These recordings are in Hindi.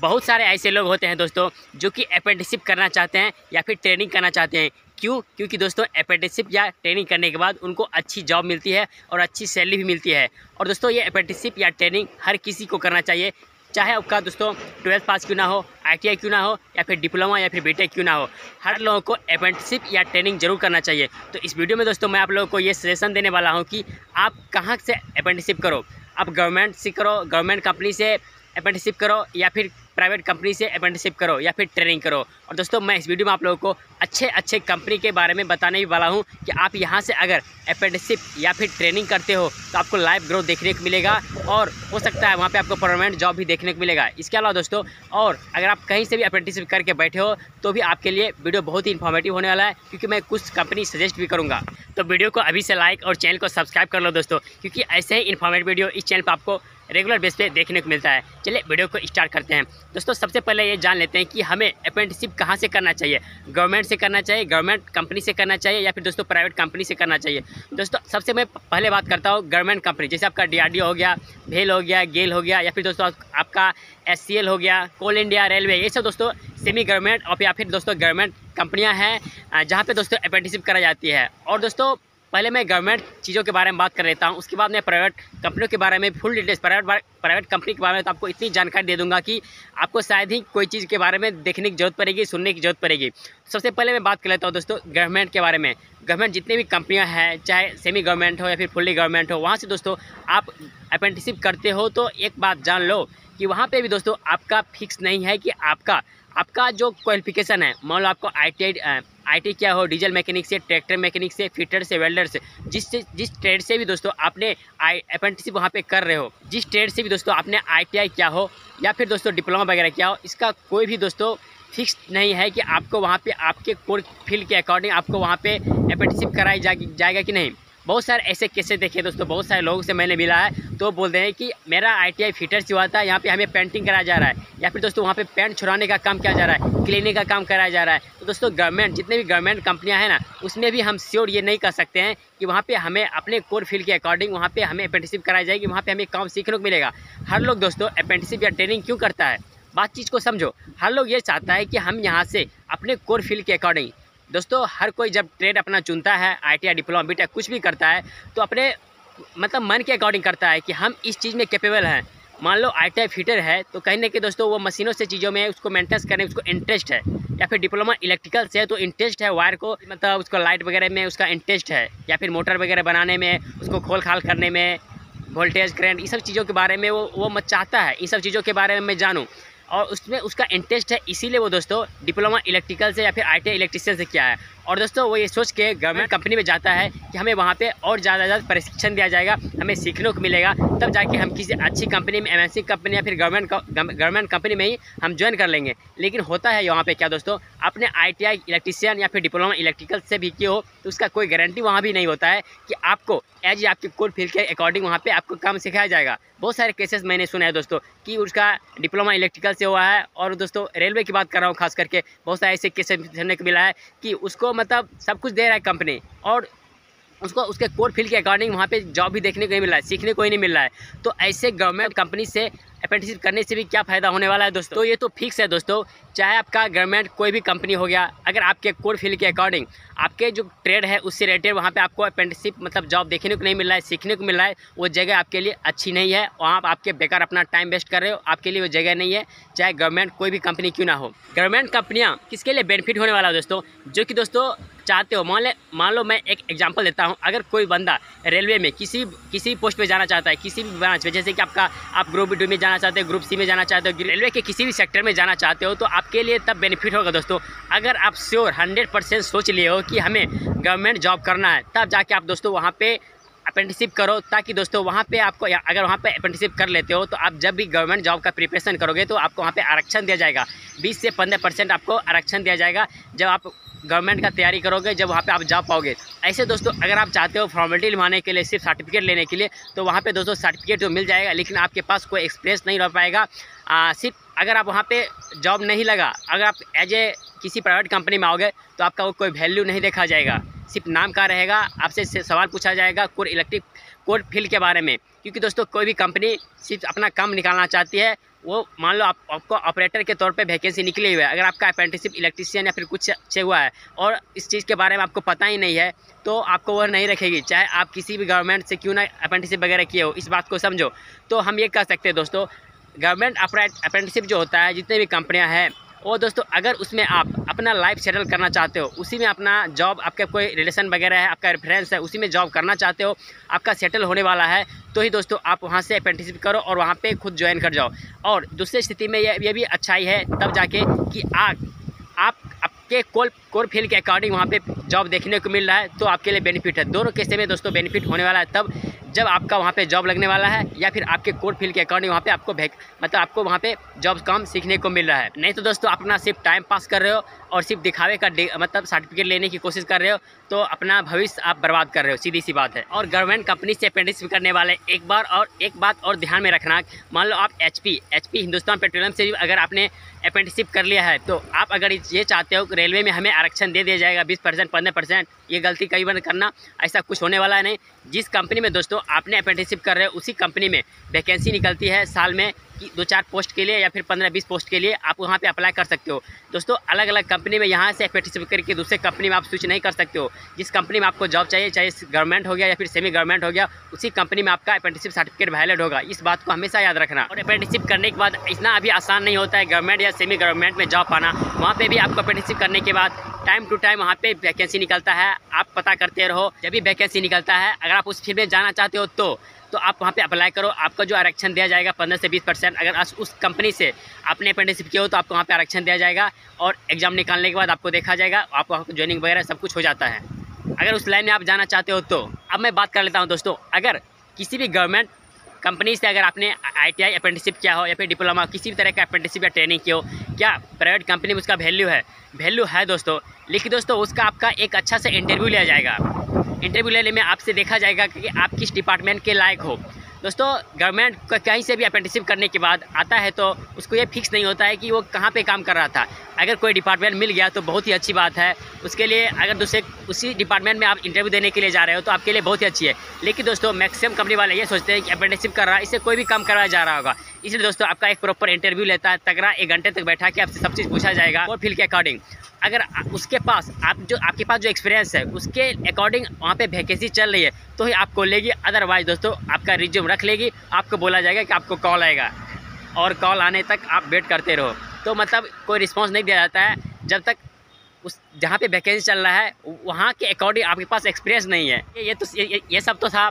बहुत सारे ऐसे लोग होते हैं दोस्तों, जो कि अप्रेंटिसिप करना चाहते हैं या फिर ट्रेनिंग करना चाहते हैं। क्यों? क्योंकि दोस्तों अप्रेंटिसिप या ट्रेनिंग करने के बाद उनको अच्छी जॉब मिलती है और अच्छी सैलरी भी मिलती है। और दोस्तों, ये अप्रेंटिसिप या ट्रेनिंग हर किसी को करना चाहिए, चाहे आपका दोस्तों ट्वेल्थ पास क्यों ना हो आईटीआई क्यों ना हो, या फिर डिप्लोमा या फिर बीटेक क्यों ना हो। हर लोगों को अप्रेंटिसिप या ट्रेनिंग ज़रूर करना चाहिए। तो इस वीडियो में दोस्तों, मैं आप लोगों को ये सजेशन देने वाला हूँ कि आप कहाँ से अप्रेंटिसिप करो? आप गवर्नमेंट से करो गवर्नमेंट कंपनी से अप्रेंटिसिप करो या फिर प्राइवेट कंपनी से अप्रेंटिसिप करो या फिर ट्रेनिंग करो। और दोस्तों, मैं इस वीडियो में आप लोगों को अच्छे अच्छे कंपनी के बारे में बताने वाला हूँ कि आप यहाँ से अगर अप्रेंटिसिप या फिर ट्रेनिंग करते हो तो आपको लाइव ग्रोथ देखने को मिलेगा और हो सकता है वहाँ पर आपको परमानेंट जॉब भी देखने को मिलेगा। इसके अलावा दोस्तों, और अगर आप कहीं से भी अप्रेंटिसिप करके बैठे हो तो भी आपके लिए वीडियो बहुत ही इन्फॉर्मेटिव होने वाला है, क्योंकि मैं कुछ कंपनी सजेस्ट भी करूँगा। तो वीडियो को अभी से लाइक और चैनल को सब्सक्राइब कर लो दोस्तों, क्योंकि ऐसे ही इन्फॉर्मेटिव वीडियो इस चैनल पर आपको रेगुलर बेस पे देखने को मिलता है। चलिए वीडियो को स्टार्ट करते हैं। दोस्तों, सबसे पहले ये जान लेते हैं कि हमें अप्रेंटिसिप कहाँ से करना चाहिए? गवर्नमेंट से करना चाहिए, गवर्नमेंट कंपनी से करना चाहिए, या फिर दोस्तों प्राइवेट कंपनी से करना चाहिए? दोस्तों, सबसे मैं पहले बात करता हूँ गवर्नमेंट कंपनी जैसे आपका डी हो गया, भेल हो गया, गेल हो गया, या फिर दोस्तों आपका एससीएल हो गया, कोल इंडिया, रेलवे, ये सब दोस्तों सेमी गवर्नमेंट और या फिर दोस्तों गवर्नमेंट कंपनियाँ हैं, जहाँ पर दोस्तों अप्रेंटिसिप करा जाती है। और दोस्तों पहले मैं गवर्नमेंट चीज़ों के बारे में बात कर लेता हूँ, उसके बाद मैं प्राइवेट कंपनियों के बारे में full details private private company के बारे में तो आपको इतनी जानकारी दे दूँगा कि आपको शायद ही कोई चीज़ के बारे में देखने की ज़रूरत पड़ेगी, सुनने की ज़रूरत पड़ेगी। सबसे पहले मैं बात कर लेता हूँ दोस्तों गवर्नमेंट के बारे में। गवर्नमेंट जितनी भी कंपनियाँ हैं, चाहे सेमी गवर्नमेंट हो या फिर फुल्ली गवर्नमेंट हो, वहाँ से दोस्तों आप अप्रेंटिसिप करते हो तो एक बात जान लो कि वहाँ पर भी दोस्तों आपका फिक्स नहीं है कि आपका आपका जो क्वालिफिकेशन है, मान लो आपको आई आईटी क्या हो, डीजल मैकेनिक से, ट्रैक्टर मैकेनिक से, फिटर से, वेल्डर से, जिस से, जिस ट्रेड से भी दोस्तों आपने आई अप्रेंटिसिप वहाँ पे कर रहे हो, जिस ट्रेड से भी दोस्तों आपने आईटीआई क्या हो, या फिर दोस्तों डिप्लोमा वगैरह क्या हो, इसका कोई भी दोस्तों फिक्स नहीं है कि आपको वहाँ पर आपके कोर फ़ील्ड के अकॉर्डिंग आपको वहाँ पर अप्रेंटिसिप कराई जाएगा कि नहीं। बहुत सारे ऐसे केसेस देखे दोस्तों, बहुत सारे लोगों से मैंने मिला है तो बोलते हैं कि मेरा आईटीआई फिटर से हुआ था यहाँ पे हमें पेंटिंग कराया जा रहा है, या फिर दोस्तों वहाँ पे पेंट छुड़ाने का काम किया जा रहा है क्लीनिंग का काम कराया जा रहा है। तो दोस्तों गवर्नमेंट जितने भी गवर्नमेंट कंपनियाँ हैं ना, उसमें भी हम श्योर ये नहीं कर सकते हैं कि वहाँ पर हमें अपने कोर फ़ील्ड के अकॉर्डिंग वहाँ पर हमें अप्रेंटिसिप कराई जाएगी, वहाँ पर हमें काम सीखने को मिलेगा। हर लोग दोस्तों अप्रेंटिसिप या ट्रेनिंग क्यों करता है? बात चीज़ को समझो। हर लोग ये चाहता है कि हम यहाँ से अपने कोर फ़ील्ड के अकॉर्डिंग दोस्तों, हर कोई जब ट्रेड अपना चुनता है आई टी डिप्लोमा बी कुछ भी करता है तो अपने मतलब मन के अकॉर्डिंग करता है कि हम इस चीज़ में कैपेबल हैं। मान लो आई टी फिटर है तो कहीं ना कहीं दोस्तों, वो मशीनों से चीज़ों में उसको मेंटेनेंस करने उसको इंटरेस्ट है। या फिर डिप्लोमा इलेक्ट्रिकल से है तो इंटरेस्ट है वायर को मतलब उसको लाइट वगैरह में उसका इंटरेस्ट है। या फिर मोटर वगैरह बनाने में, उसको खोल खाल करने में वोल्टेज करेंट ये सब चीज़ों के बारे में वो वो मत चाहता है। इन सब चीज़ों के बारे में मैं जानूँ। और उसमें उसका इंटरेस्ट है, इसीलिए वो दोस्तों डिप्लोमा इलेक्ट्रिकल से या फिर आई इलेक्ट्रिशियन से किया है। और दोस्तों, वो ये सोच के गवर्नमेंट कंपनी में जाता है कि हमें वहाँ पे और ज़्यादा ज़्यादा प्रशिक्षण दिया जाएगा, हमें सीखने को मिलेगा, तब जाके हम किसी अच्छी कंपनी में एम कंपनी या फिर गवर्नमेंट गवर्नमेंट कंपनी में ही हम ज्वाइन कर लेंगे। लेकिन होता है यहाँ पर क्या दोस्तों आपने आई इलेक्ट्रिशियन या फिर डिप्लोमा इलेक्ट्रिकल से भी किए हो तो उसका कोई गारंटी वहाँ भी नहीं होता है कि आपको एज आपके कोर फ़ील्ड के अकॉर्डिंग वहाँ पे आपको काम सिखाया जाएगा। बहुत सारे केसेस मैंने सुना है दोस्तों कि उसका डिप्लोमा इलेक्ट्रिकल से हुआ है और दोस्तों रेलवे की बात कर रहा हूँ, खास करके बहुत सारे ऐसे केसेस सुनने को मिला है कि उसको मतलब सब कुछ दे रहा है कंपनी और उसको, उसके कोर फ़ील्ड के अकॉर्डिंग वहाँ पे जॉब भी देखने को नहीं मिल रहा है, सीखने को ही नहीं मिल रहा है। तो ऐसे गवर्नमेंट कंपनी से अप्रेंटिसिप करने से भी क्या फ़ायदा होने वाला है दोस्तों? तो ये तो फिक्स है दोस्तों। चाहे आपका गवर्नमेंट कोई भी कंपनी हो गया, अगर आपके कोर फ़ील्ड के अकॉर्डिंग आपके जो ट्रेड है उससे रिलेटेड वहाँ पे आपको अप्रेंटिसिप मतलब जॉब देखने को नहीं मिल रहा है, सीखने को मिल रहा है, वो जगह आपके लिए अच्छी नहीं है, वहाँ आपके बेकार अपना टाइम वेस्ट कर रहे हो, आपके लिए वो जगह नहीं है, चाहे गवर्नमेंट कोई भी कंपनी क्यों ना हो। गवर्नमेंट कंपनियाँ किसके लिए बेनिफिट होने वाला है दोस्तों? जो कि दोस्तों चाहते हो, मान ले मान लो मैं एक एग्जांपल देता हूँ। अगर कोई बंदा रेलवे में किसी किसी पोस्ट पे जाना चाहता है, किसी भी ब्रांच में जैसे कि आपका, आप ग्रुप डी में जाना चाहते हो ग्रुप सी में जाना चाहते हो रेलवे के किसी भी सेक्टर में जाना चाहते हो तो आपके लिए तब बेनिफिट होगा दोस्तों। अगर आप श्योर हंड्रेड सोच लिए हो कि हमें गवर्नमेंट जॉब करना है, तब जाके आप दोस्तों वहाँ पर अप्रेंटिसिप करो, ताकि दोस्तों वहाँ पे आपको अगर वहाँ पे अप्रेंटिसिप कर लेते हो तो आप जब भी गवर्नमेंट जॉब का प्रिपरेशन करोगे तो आपको वहाँ पे आरक्षण दिया जाएगा। 20 से 15 परसेंट आपको आरक्षण दिया जाएगा। जब आप गवर्नमेंट का तैयारी करोगे जब वहाँ पे आप जा पाओगे। ऐसे दोस्तों अगर आप चाहते हो फॉर्मेलिटी निभाने के लिए सिर्फ़ सर्टिफिकेट लेने के लिए तो वहाँ पे दोस्तों सर्टिफिकेट तो मिल जाएगा लेकिन आपके पास कोई एक्सपीरियंस नहीं रह पाएगा। आ, सिर्फ़ अगर आप वहाँ पे जॉब नहीं लगा अगर आप एज ए किसी प्राइवेट कंपनी में आओगे तो आपका वो कोई वैल्यू नहीं देखा जाएगा। सिर्फ़ नाम का रहेगा आपसे सवाल पूछा जाएगा कोर इलेक्ट्रिक कोर फ़ील्ड के बारे में। क्योंकि दोस्तों कोई भी कंपनी सिर्फ़ अपना काम निकालना चाहती है वो मान लो आप, आपको ऑपरेटर के तौर पे वैकेंसी निकली हुई है, अगर आपका अप्रेंटिसिप इलेक्ट्रीशियन या फिर कुछ अच्छे हुआ है, और इस चीज़ के बारे में आपको पता ही नहीं है तो आपको वह नहीं रखेगी, चाहे आप किसी भी गवर्नमेंट से क्यों ना अप्रेंटिसिप वगैरह किए हो, इस बात को समझो। तो हम ये कह सकते हैं दोस्तों गवर्नमेंट अप्रेंटिसिप जो होता है, जितने भी कंपनियाँ हैं और दोस्तों, अगर उसमें आप अपना लाइफ सेटल करना चाहते हो, उसी में अपना जॉब आपका कोई रिलेशन वगैरह है, आपका रेफरेंस है, उसी में जॉब करना चाहते हो, आपका सेटल होने वाला है तो ही दोस्तों आप वहाँ से अप्रेंटिसिप करो और वहाँ पे खुद ज्वाइन कर जाओ। और दूसरी स्थिति में ये ये भी अच्छाई है तब जाके कि आप आप, आपके कोल, कोर फ़ील्ड के अकॉर्डिंग वहाँ पे जॉब देखने को मिल रहा है तो आपके लिए बेनिफिट है। दोनों केसे में दोस्तों बेनिफिट होने वाला है तब जब आपका वहाँ पे जॉब लगने वाला है, या फिर आपके कोर्ट फ़ील्ड के अकॉर्डिंग वहाँ पे आपको मतलब आपको वहाँ पे जॉब काम सीखने को मिल रहा है। नहीं तो दोस्तों अपना सिर्फ़ टाइम पास कर रहे हो और सिर्फ़ दिखावे का मतलब सर्टिफिकेट लेने की कोशिश कर रहे हो तो अपना भविष्य आप बर्बाद कर रहे हो, सीधी सी बात है। और गवर्नमेंट कंपनी से अप्रेंटिस करने वाले, एक बार और, एक बात और ध्यान में रखना, मान लो आप एच पी हिंदुस्तान पेट्रोलियम से अगर आपने अप्रेंटिसिप कर लिया है तो आप अगर ये चाहते हो कि रेलवे में हमें आरक्षण दे दिया जाएगा, बीस परसेंट, पंद्रह परसेंट, ये गलती कई बार करना, ऐसा कुछ होने वाला है नहीं। जिस कंपनी में दोस्तों आपने अप्रेंटिसिप कर रहे हो, उसी कंपनी में वैकेंसी निकलती है, साल में कि दो चार पोस्ट के लिए या फिर पंद्रह बीस पोस्ट के लिए आप वहाँ पे अप्लाई कर सकते हो। दोस्तों अलग अलग कंपनी में यहाँ से अप्रेंटिसिप करके दूसरे कंपनी में आप स्विच नहीं कर सकते हो। जिस कंपनी में आपको जॉब चाहिए, चाहे गवर्नमेंट हो गया या फिर सेमी गवर्नमेंट हो गया, उसी कंपनी में आपका अप्रेंटिसिप सर्टिफिकेट वैलिड होगा। इस बात को हमेशा याद रखना। और अप्रेंटिसिप करने के बाद इतना अभी आसान नहीं होता है गवर्नमेंट या सेमी गवर्नमेंट में जॉब पाना। वहाँ पर भी आपको अप्रेंटिसिप करने के बाद टाइम टू टाइम वहाँ पे वैकेंसी निकलता है। आप पता करते रहो, जब भी वैकेंसी निकलता है, अगर आप उस फ़ील्ड में जाना चाहते हो तो। तो आप वहाँ पे अप्लाई करो। आपका जो आरक्षण दिया जाएगा पंद्रह से बीस परसेंट, अगर उस कंपनी से आपने अप्रेंटिसिप किया हो तो आपको वहाँ पे आरक्षण दिया जाएगा और एग्ज़ाम निकालने के बाद आपको देखा जाएगा, आपको ज्वाइनिंग वगैरह सब कुछ हो जाता है। अगर उस लाइन में आप जाना चाहते हो तो अब मैं बात कर लेता हूँ दोस्तों, अगर किसी भी गवर्नमेंट कंपनी से अगर आपने आईटीआई अप्रेंटिसिप किया हो या फिर डिप्लोमा किसी भी तरह का अप्रेंटिसिप या ट्रेनिंग की हो, क्या प्राइवेट कंपनी में उसका वैल्यू है? वैल्यू है दोस्तों, लेकिन दोस्तों उसका आपका एक अच्छा सा इंटरव्यू लिया जाएगा। इंटरव्यू लेने में आपसे देखा जाएगा कि आप किस डिपार्टमेंट के लायक हो। दोस्तों गवर्नमेंट कहीं से भी अप्रेंटिसिप करने के बाद आता है तो उसको ये फिक्स नहीं होता है कि वो कहाँ पे काम कर रहा था। अगर कोई डिपार्टमेंट मिल गया तो बहुत ही अच्छी बात है। उसके लिए अगर दूसरे उसी डिपार्टमेंट में आप इंटरव्यू देने के लिए जा रहे हो तो आपके लिए बहुत ही अच्छी है। लेकिन दोस्तों मैक्सिमम कंपनी वाले ये सोचते हैं कि अप्रेंटिसिप कर रहा है, इससे कोई भी काम करवाया जा रहा होगा। इसलिए दोस्तों, आपका एक प्रॉपर इंटरव्यू लेता है, तगड़ा एक घंटे तक बैठा के आपसे सब चीज़ पूछा जाएगा और फ़ील्ड के अकॉर्डिंग अगर उसके पास आप जो आपके पास जो एक्सपीरियंस है उसके अकॉर्डिंग वहाँ पे वैकेंसी चल रही है तो ही आपको लेगी अदरवाइज़ दोस्तों आपका रिज्यूम रख लेगी आपको बोला जाएगा कि आपको कॉल आएगा। और कॉल आने तक आप वेट करते रहो। तो मतलब कोई रिस्पॉन्स नहीं दिया जाता है जब तक उस जहाँ पे वैकेंसी चल रहा है वहाँ के अकॉर्डिंग आपके पास एक्सपीरियंस नहीं है। ये तो ये, ये सब तो था।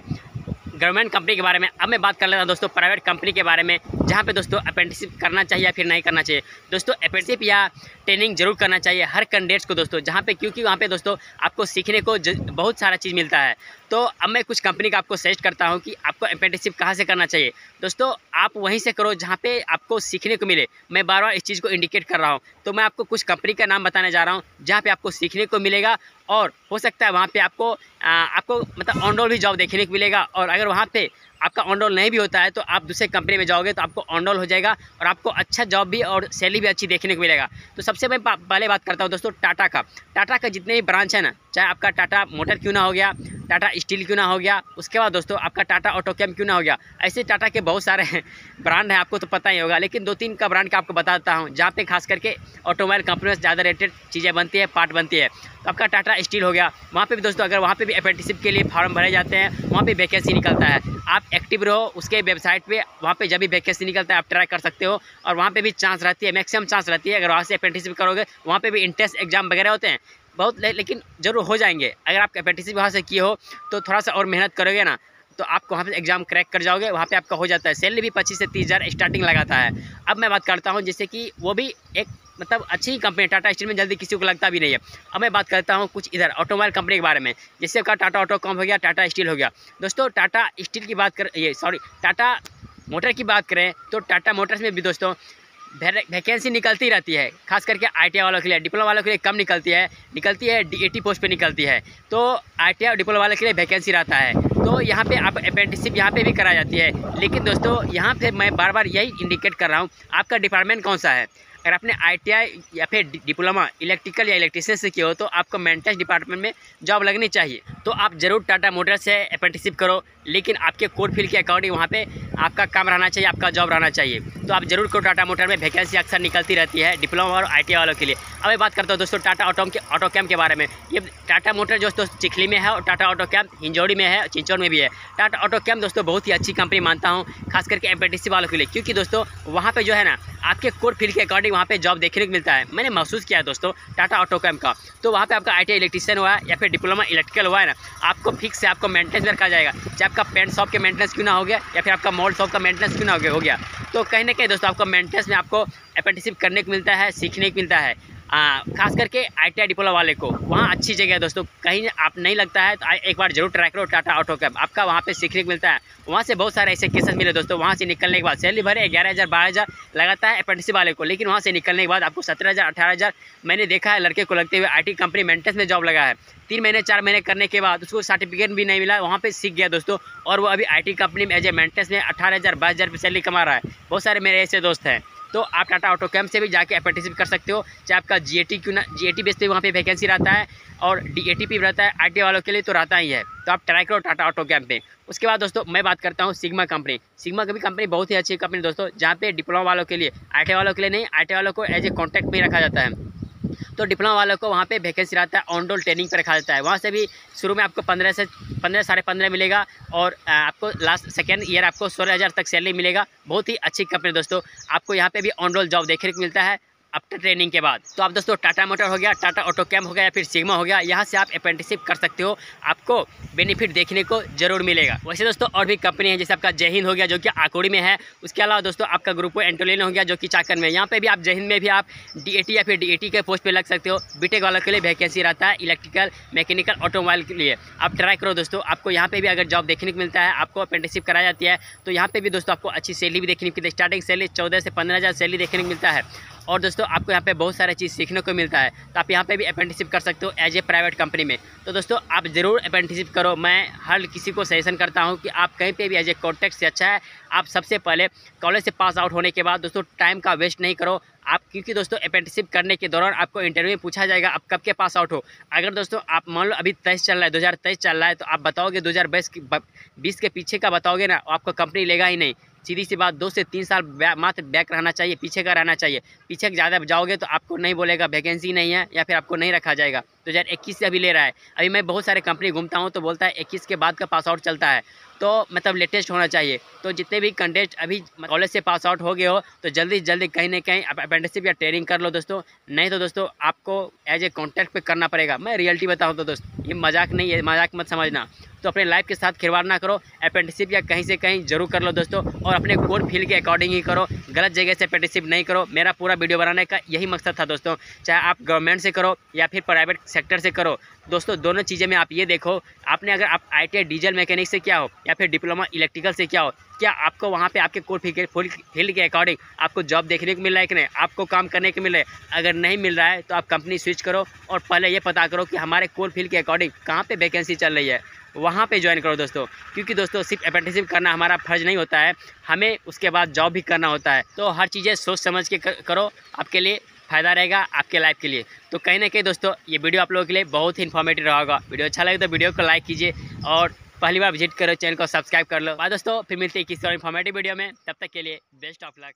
गवर्नमेंट कंपनी के बारे में अब मैं बात कर लेता हूँ दोस्तों, प्राइवेट कंपनी के बारे में, जहाँ पे दोस्तों अप्रेंटिसिप करना चाहिए या फिर नहीं करना चाहिए। दोस्तों अप्रेंटिसिप या ट्रेनिंग ज़रूर करना चाहिए हर कैंडिडेट्स को दोस्तों, जहाँ पे, क्योंकि वहाँ पे दोस्तों आपको सीखने को बहुत सारा चीज़ मिलता है। तो अब मैं कुछ कंपनी का आपको सजेस्ट करता हूँ कि आपको अप्रेंटिसिप कहाँ से करना चाहिए। दोस्तों आप वहीं से करो जहाँ पे आपको सीखने को मिले। मैं बार बार इस चीज़ को इंडिकेट कर रहा हूँ। तो मैं आपको कुछ कंपनी का नाम बताने जा रहा हूँ जहाँ पे आपको सीखने को मिलेगा और हो सकता है वहाँ पे आपको आ, आपको मतलब ऑन रोल भी जॉब देखने को मिलेगा और अगर वहाँ पे आपका ऑन रोल नहीं भी होता है तो आप दूसरे कंपनी में जाओगे तो आपको ऑन रोल हो जाएगा और आपको अच्छा जॉब भी और सैलरी भी अच्छी देखने को मिलेगा। तो सबसे मैं पहले बात करता हूँ दोस्तों टाटा का। टाटा का जितने भी ब्रांच है ना चाहे आपका टाटा मोटर क्यों ना हो गया टाटा स्टील क्यों ना हो गया? उसके बाद दोस्तों, आपका टाटा ऑटोकेम क्यों ना हो गया? ऐसे टाटा के बहुत सारे ब्रांड हैं, आपको तो पता ही होगा, लेकिन दो तीन का ब्रांड का आपको बताता हूँ, जहाँ पे खास करके ऑटोमोबाइल कंपनी में ज़्यादा रेटेड चीज़ें बनती है पार्ट बनती है। तो आपका टाटा स्टील हो गया। वहाँ पर भी दोस्तों, अगर वहाँ पर भी अप्रेंटिसिप के लिए फॉर्म भरे जाते हैं, वहाँ पर वैकेंसी निकलता है। आप एक्टिव रहो, उसके वेबसाइट पर वहाँ पर जब भी वैकेंसी निकलता है, आप ट्राई कर सकते हो, और वहाँ पर भी चांस रहती है मैक्सिमम चांस रहती है, अगर वहाँ से अप्रेंटिसिप करोगे, वहाँ पर भी इंट्रेंस एग्ज़ाम वगैरह होते हैं। बहुत ले, लेकिन ज़रूर हो जाएँगे। अगर आप अप्रेंटिसिप वहाँ से किए हो तो थोड़ा सा और मेहनत करोगे ना तो आप वहाँ पे एग्ज़ाम क्रैक कर जाओगे वहाँ पे आपका हो जाता है। सैलरी भी पच्चीस से तीस हज़ार स्टार्टिंग लगाता है। अब मैं बात करता हूँ जैसे कि वो भी एक मतलब अच्छी कंपनी टाटा स्टील में जल्दी किसी को लगता भी नहीं है। अब मैं बात करता हूँ कुछ इधर ऑटोमोबाइल कंपनी के बारे में। जैसे का टाटा ऑटो कॉम हो गया टाटा स्टील हो गया। दोस्तों टाटा स्टील की बात कर ये सॉरी टाटा मोटर की बात करें तो टाटा मोटर्स में भी दोस्तों वैकेंसी निकलती रहती है, खास करके आईटीआई वालों के लिए डिप्लोमा वालों के लिए कम निकलती है निकलती है डीएटी पोस्ट पे निकलती है। तो आईटीआई और डिप्लोमा वालों के लिए वैकेंसी रहता है। तो यहाँ पे आप अप्रेंटिसिप यहाँ पे भी कराई जाती है। लेकिन दोस्तों, यहाँ पे मैं बार बार यही इंडिकेट कर रहा हूँ, आपका डिपार्टमेंट कौन सा है? अगर आपने आईटीआई या फिर डिप्लोमा इलेक्ट्रिकल या इलेक्ट्रिशियन से किया हो तो आपको मेंटेनेंस डिपार्टमेंट में जॉब लगनी चाहिए। तो आप ज़रूर टाटा मोटर से अप्रेंटिसिप करो, लेकिन आपके कोर फ़ील्ड के अकॉर्डिंग वहाँ पे आपका काम रहना चाहिए, आपका जॉब रहना चाहिए। तो आप ज़रूर करो टाटा मोटर में वैकेंसी अक्सर निकलती रहती है डिप्लोमा और आई वालों के लिए। अब बात करता हूँ दोस्तों टाटा ऑटो के ऑटो कैम्प के बारे में। ये टाटा मोटर दोस्तों चिखली में है और टाटा ऑटो कैम्प हिंजौड़ी में है, चिंचौड़ में भी है। टाटा ऑटो कैम्प दोस्तों बहुत ही अच्छी कंपनी मानता हूँ, खास करके एम वालों के लिए। क्योंकि दोस्तों, वहाँ पर जो है ना, आपके कोर फ़ील्ड के अकॉर्डिंग वहाँ पे जॉब देखने को मिलता है। मैंने महसूस किया है दोस्तों टाटा ऑटो कैम्प का। तो वहाँ पे आपका आई इलेक्ट्रिशियन हुआ है या फिर डिप्लोमा इलेक्ट्रिकल हुआ है ना, आपको फिक्स से आपको मेंटेनेंस रखा जाएगा। चाहे आपका पेंट शॉप के मेंटेनेंस क्यों ना हो गया, या फिर आपका मॉल शॉप का मेंटेनेंस क्यों ना हो गया तो कहीं ना कहीं दोस्तों आपको मेंटेनेंस में आपको अप्रेंटिसिप करने को मिलता है, सीखने को मिलता है। खास करके आई टी डिप्लोमा वाले को, वहाँ अच्छी जगह है दोस्तों। कहीं आप नहीं लगता है तो एक बार ज़रूर ट्राई करो टाटा ऑटो कैब। आपका वहाँ पे सीखने को मिलता है। वहाँ से बहुत सारे ऐसे केसेस मिले दोस्तों। वहाँ से निकलने के बाद सैलरी भरे ग्यारह हज़ार, बारह हज़ार लगाता है अप्रेंटिस वाले को, लेकिन वहाँ से निकलने के बाद आपको सत्रह हज़ार, अठारह हज़ार, मैंने देखा है लड़के को लगते हुए आईटी कंपनी मेंटेस में जॉब लगा है। तीन महीने, चार महीने करने के बाद उसको सर्टिफिकेट भी नहीं मिला, वहाँ पे सीख गया दोस्तों। और वो अभी आईटी कंपनी में एज ए मेंटेस में अठारह हज़ार बाईस हज़ार सैलरी कमा रहा है। बहुत सारे मेरे ऐसे दोस्त हैं। तो आप टाटा ऑटो कैम्प से भी जाके अप्रेंटिसिप कर सकते हो। चाहे आपका जी ए टी क्यों ना जी ए टी बेस पर वहाँ पर वैकेंसी रहता है और डी ए टी भी रहता है आई टी वालों के लिए तो रहता ही है। तो आप ट्राई करो टाटा ऑटो कैम्प में उसके बाद दोस्तों, मैं बात करता हूँ सिग्मा कंपनी सिग्मा की कंपनी बहुत ही अच्छी कंपनी दोस्तों, जहाँ पे डिप्लोमा वालों के लिए आई वालों के लिए नहीं आई वालों को एज ए कॉन्टैक्ट में रखा जाता है। तो डिप्लोमा वालों को वहाँ पे वैकेंसी रहता है ऑन डोल ट्रेनिंग पर रखा जाता है। वहाँ से भी शुरू में आपको पंद्रह से, पंद्रह, साढ़े पंद्रह मिलेगा और आपको लास्ट सेकेंड ईयर आपको सोलह हज़ार तक सैलरी मिलेगा। बहुत ही अच्छी कंपनी दोस्तों। आपको यहाँ पे भी ऑन रोल जॉब देखने को मिलता है। आफ्टर ट्रेनिंग के बाद। तो आप दोस्तों, टाटा मोटर हो गया, टाटा ऑटो कैम्प हो गया या फिर सिग्मा हो गया, यहाँ से आप अप्रेंटिसिप कर सकते हो। आपको बेनिफिट देखने को ज़रूर मिलेगा। वैसे दोस्तों, और भी कंपनी है, जैसे आपका जय हिंद हो गया, जो कि आकोड़ी में है। उसके अलावा दोस्तों, आपका ग्रुप एंटोलिन हो गया, जो कि चाकन में यहाँ पे भी आप जय हिंद में भी आप डी या फिर डीएटी के पोस्ट पर लग सकते हो। बीटेक वालों के लिए वैकेंसी रहता है इलेक्ट्रिकल मैकेनिकल ऑटोमोबाइल के लिए। आप ट्राई करो दोस्तों, आपको यहाँ पर भी अगर जॉब देखने को मिलता है, आपको अप्रेंटिसिप कराई जाती है तो यहाँ पर भी दोस्तों, आपको अच्छी सैलरी भी देखने को मिलती है। स्टार्टिंग सैलरी चौदह से पंद्रह सैलरी देखने को मिलता है। और दोस्तों, आपको यहाँ पे बहुत सारे चीज़ सीखने को मिलता है तो आप यहाँ पे भी अप्रेंटिसिप कर सकते हो एज ए प्राइवेट कंपनी में। तो दोस्तों, आप ज़रूर अप्रेंटिसिप करो। मैं हर किसी को सजेशन करता हूँ कि आप कहीं पे भी एज ए कॉन्टैक्ट से अच्छा है, आप सबसे पहले कॉलेज से पास आउट होने के बाद दोस्तों टाइम का वेस्ट नहीं करो। आप, क्योंकि दोस्तों अप्रेंटिसिप करने के दौरान आपको इंटरव्यू में पूछा जाएगा, आप कब के पास आउट हो। अगर दोस्तों, आप मान लो अभी तेईस चल रहा है, दो हज़ार तेईस चल रहा है तो आप बताओगे दो बीस के पीछे का बताओगे ना, आपको कंपनी लेगा ही नहीं। सीधी सी बात, दो से तीन साल मात्र बैक रहना चाहिए, पीछे का रहना चाहिए। पीछे ज़्यादा जाओगे तो आपको नहीं बोलेगा वैकेंसी नहीं है या फिर आपको नहीं रखा जाएगा। तो हज़ार इक्कीस से अभी ले रहा है। अभी मैं बहुत सारे कंपनी घूमता हूँ तो बोलता है इक्कीस के बाद का पास आउट चलता है। तो मतलब लेटेस्ट होना चाहिए। तो जितने भी कंटेस्ट अभी कॉलेज से पास आउट हो गए हो तो जल्दी जल्दी कहीं ना कहीं आप अप्रेंटिसिप या ट्रेनिंग कर लो दोस्तों। नहीं तो दोस्तों, आपको एज ए कॉन्टैक्ट पे करना पड़ेगा। मैं रियलिटी बताऊँ तो दोस्त, ये मज़ाक नहीं है, मज़ाक मत समझना। तो अपने लाइफ के साथ खिलवाड़ ना करो। अप्रेंटिसिप या कहीं से कहीं ज़रूर कर लो दोस्तों। और अपने कोर फ़ील्ड के अकॉर्डिंग ही करो। गलत जगह से अप्रेंटिसिप नहीं करो। मेरा पूरा वीडियो बनाने का यही मकसद था दोस्तों। चाहे आप गवर्नमेंट से करो या फिर प्राइवेट सेक्टर से करो। दोस्तों, दोनों चीज़ें में आप ये देखो, आपने अगर आप आईटीआई डीजल मैकेनिक से क्या हो या फिर डिप्लोमा इलेक्ट्रिकल से क्या हो, क्या आपको वहाँ पे आपके कोर फ़ील्ड के अकॉर्डिंग आपको जॉब देखने को मिल रहा है कि नहीं? आपको काम करने को मिल रहा है। अगर नहीं मिल रहा है तो आप कंपनी स्विच करो और पहले ये पता करो कि हमारे कोर फ़ील्ड के अकॉर्डिंग कहाँ पे वैकेंसी चल रही है। वहाँ पे ज्वाइन करो दोस्तों, क्योंकि दोस्तों, सिर्फ़ अप्रेंटिसिप करना हमारा फ़र्ज़ नहीं होता है। हमें उसके बाद जॉब भी करना होता है। तो हर चीज़ें सोच समझ के, करो। आपके लिए फ़ायदा रहेगा आपके लाइफ के लिए। तो कहीं ना कहीं दोस्तों, ये वीडियो आप लोगों के लिए बहुत ही इन्फॉर्मेटिव रहेगा वीडियो अच्छा लगे तो वीडियो को लाइक कीजिए और पहली बार विज़िट करो चैनल को सब्सक्राइब कर लो। बाद दोस्तों, फिर मिलते हैं किसी और इन्फॉर्मेटिव वीडियो में। तब तक के लिए बेस्ट ऑफ़ लक